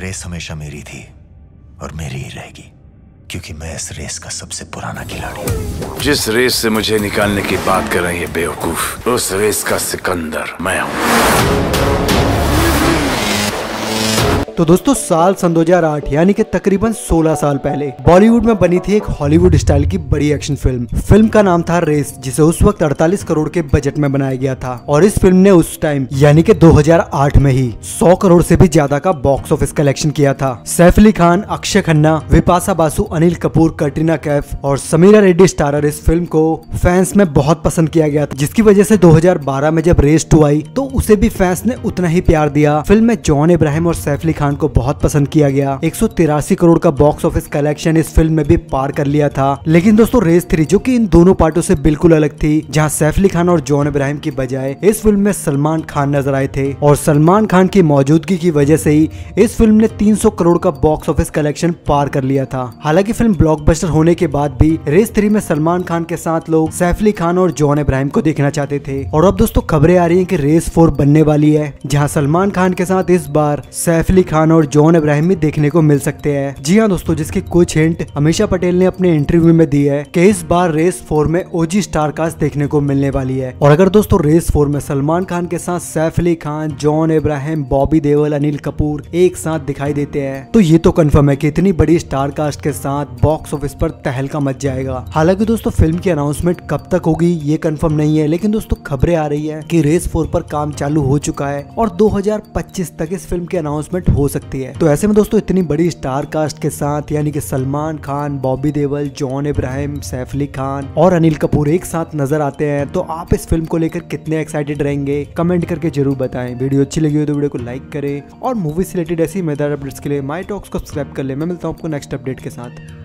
Race हमेशा मेरी थी और मेरी ही रहेगी, क्योंकि मैं इस रेस का सबसे पुराना खिलाड़ी जिस रेस से मुझे निकालने की बात कर रही है, बेवकूफ़, उस रेस का सिकंदर मैं हूँ। तो दोस्तों, साल सन 2008 यानी कि तकरीबन 16 साल पहले, बॉलीवुड में बनी थी एक हॉलीवुड स्टाइल की बड़ी एक्शन फ़िल्म फ़िल्म का नाम था रेस जिसे उस वक्त 48 करोड़ के बजट में बनाया गया था। और इस फ़िल्म ने उस टाइम यानी कि 2008 में ही 100 करोड़ से भी ज़्यादा का बॉक्स ऑफ़िस कलेक्शन किया था। सैफ अली खान, अक्षय खन्ना, विपाशा बासु, अनिल कपूर, कटरीना कैफ और समीरा रेड्डी स्टारर इस फ़िल्म को फैंस में बहुत पसंद किया गया था, जिसकी वजह से 2012 में जब रेस टू आई तो उसे भी फैंस ने उतना ही प्यार दिया। फ़िल्म में जॉन इब्राहिम और सैफ अली खान को बहुत पसंद किया गया। एक सौ तिरासी करोड़ का बॉक्स ऑफ़िस कलेक्शन इस फ़िल्म में भी पार कर लिया था। लेकिन दोस्तों रेस थ्री जो कि इन दोनों पार्टों से बिल्कुल अलग थी, जहाँ सैफ अली खान और जॉन इब्राहिम की बजाय इस फ़िल्म में सलमान खान नज़र आए थे। और सलमान खान की मौजूदगी की वजह से ही इस फ़िल्म ने 300 करोड़ का बॉक्स ऑफ़िस कलेक्शन पार कर लिया था। हालाँकि फ़िल्म ब्लॉकबस्टर होने के बाद भी रेस थ्री में सलमान खान के साथ लोग सैफ अली खान और जॉन इब्राहिम को देखना चाहते थे। और अब दोस्तों, खबरें आ रही है की रेस फोर बनने वाली है, जहाँ सलमान खान के साथ इस बार सैफ अली खान और जॉन इब्राहिम भी देखने को मिल सकते हैं। जी हाँ दोस्तों, जिसकी कुछ हिंट अमीशा पटेल ने अपने इंटरव्यू में दी है कि इस बार रेस फोर में ओजी स्टार कास्ट देखने को मिलने वाली है। और अगर दोस्तों रेस फोर में सलमान खान के साथ सैफ अली खान, जॉन इब्राहिम, बॉबी देवल अनिल कपूर एक साथ दिखाई देते हैं तो ये तो कन्फर्म है की इतनी बड़ी स्टार कास्ट के साथ बॉक्स ऑफ़िस पर तहलका मच जाएगा। हालाँकि दोस्तों फ़िल्म की अनाउंसमेंट कब तक होगी, ये कंफर्म नहीं है, लेकिन दोस्तों खबरें आ रही है कि रेस फोर पर काम चालू हो चुका है और 2025 तक इस फ़िल्म की अनाउंसमेंट हो सकती है। तो ऐसे में दोस्तों, इतनी बड़ी स्टार कास्ट के साथ, यानी कि सलमान खान, बॉबी देवल जॉन इब्राहिम, सैफ अली खान और अनिल कपूर एक साथ नज़र आते हैं तो आप इस फ़िल्म को लेकर कितने एक्साइटेड रहेंगे? कमेंट करके ज़रूर बताएँ। वीडियो अच्छी लगी हो तो वीडियो को लाइक करें और मूवी से रिलेटेड ऐसी अपडेट्स के लिए माई टॉक्स को सब्सक्राइब कर ले। मैं मिलता हूँ आपको नेक्स्ट अपडेट के साथ।